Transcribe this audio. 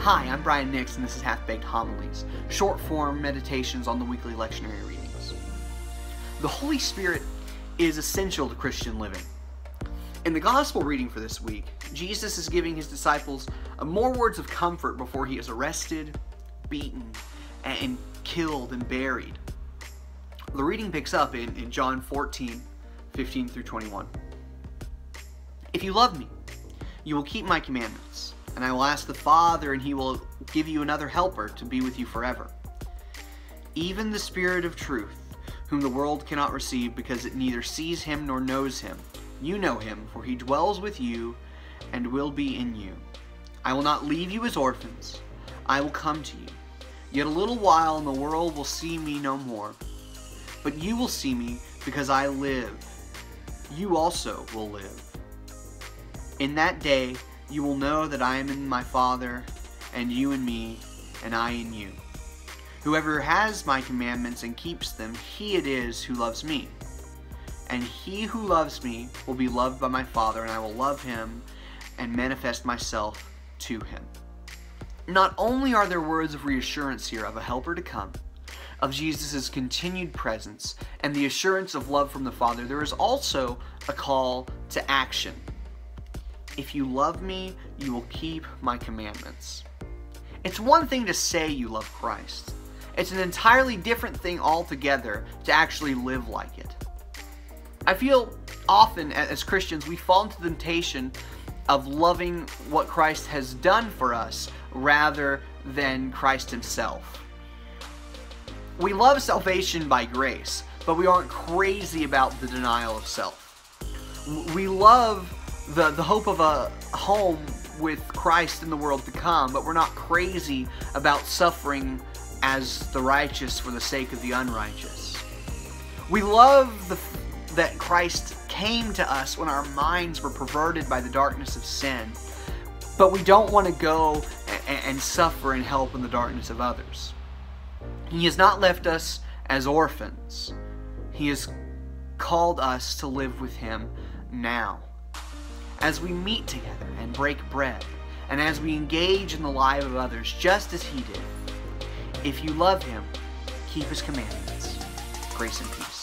Hi, I'm Bryan Nix, and this is Half Baked Homilies, short form meditations on the weekly lectionary readings. The Holy Spirit is essential to Christian living. In the Gospel reading for this week, Jesus is giving his disciples uh, more words of comfort before he is arrested, beaten, and killed and buried. The reading picks up in, in John 14, 15 through 21. If you love me, you will keep my commandments and I will ask the Father, and he will give you another helper to be with you forever. Even the Spirit of truth, whom the world cannot receive because it neither sees him nor knows him. You know him, for he dwells with you and will be in you. I will not leave you as orphans. I will come to you. Yet a little while, and the world will see me no more. But you will see me because I live. You also will live. In that day, you will know that I am in my Father, and you in me, and I in you. Whoever has my commandments and keeps them, he it is who loves me. And he who loves me will be loved by my Father, and I will love him and manifest myself to him. Not only are there words of reassurance here of a helper to come, of Jesus' continued presence, and the assurance of love from the Father, there is also a call to action. If you love me, you will keep my commandments. It's one thing to say you love Christ. It's an entirely different thing altogether to actually live like it. I feel often as Christians we fall into the temptation of loving what Christ has done for us rather than Christ himself. We love salvation by grace, but we aren't crazy about the denial of self. We love the, the hope of a home with Christ in the world to come, but we're not crazy about suffering as the righteous for the sake of the unrighteous. We love the, that Christ came to us when our minds were perverted by the darkness of sin, but we don't want to go and, and suffer and help in the darkness of others. He has not left us as orphans. He has called us to live with Him now as we meet together and break bread, and as we engage in the life of others just as he did. If you love him, keep his commandments. Grace and peace.